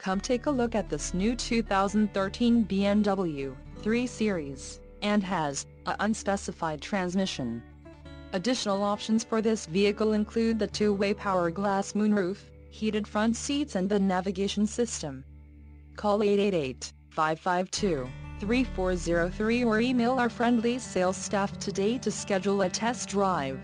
Come take a look at this new 2013 BMW 3 Series, and has a unspecified transmission. Additional options for this vehicle include the two-way power glass moonroof, heated front seats and the navigation system. Call 888-552-3403 or email our friendly sales staff today to schedule a test drive.